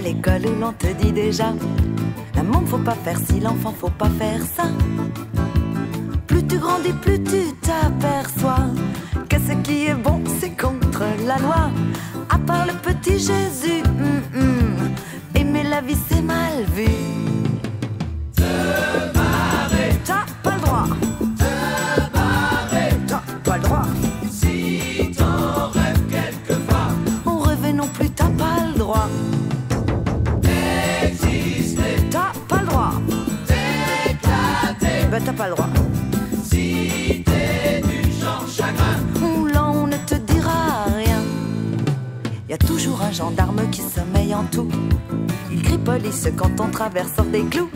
l'école où l'on te dit déjà. L'amour faut pas faire si l'enfant faut pas faire ça. Plus tu grandis plus tu t'aperçois Que ce qui est bon c'est contre la loi. À part le petit Jésus hum, hum, Aimer la vie c'est mal vu Bah t'as pas le droit. Si t'es du genre chagrin, Ouh là on ne te dira rien. Y a toujours un gendarme qui sommeille en tout. Il crie police quand on traverse hors des clous.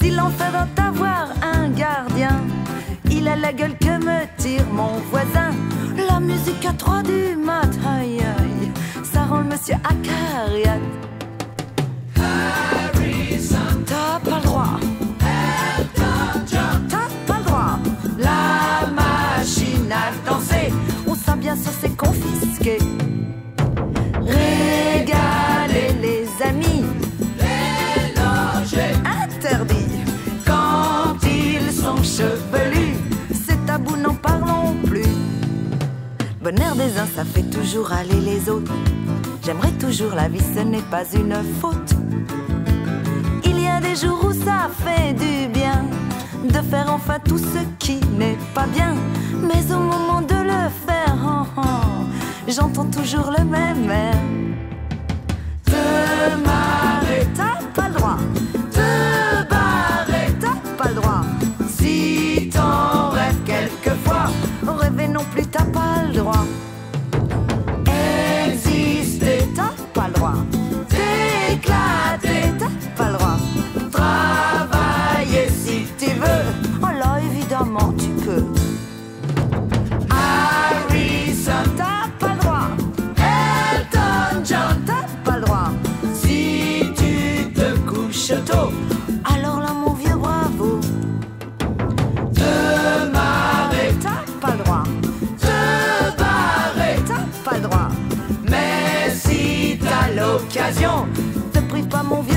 Si l'enfer doit avoir un gardien Il a la gueule que me tire mon voisin. La musique à 3 du mat Aïe aïe Ça rend le monsieur acariate ça c'est confisqué. Régaler les amis. Éloger Interdit. Quand ils sont chevelus C'est tabou n'en parlons plus. Bonheur des uns ça fait toujours aller les autres. J'aimerais toujours la vie ce n'est pas une faute. Il y a des jours où ça fait du bien De faire enfin tout ce qui J'entends toujours le même l'occasion. Ne prive pas mon vieux.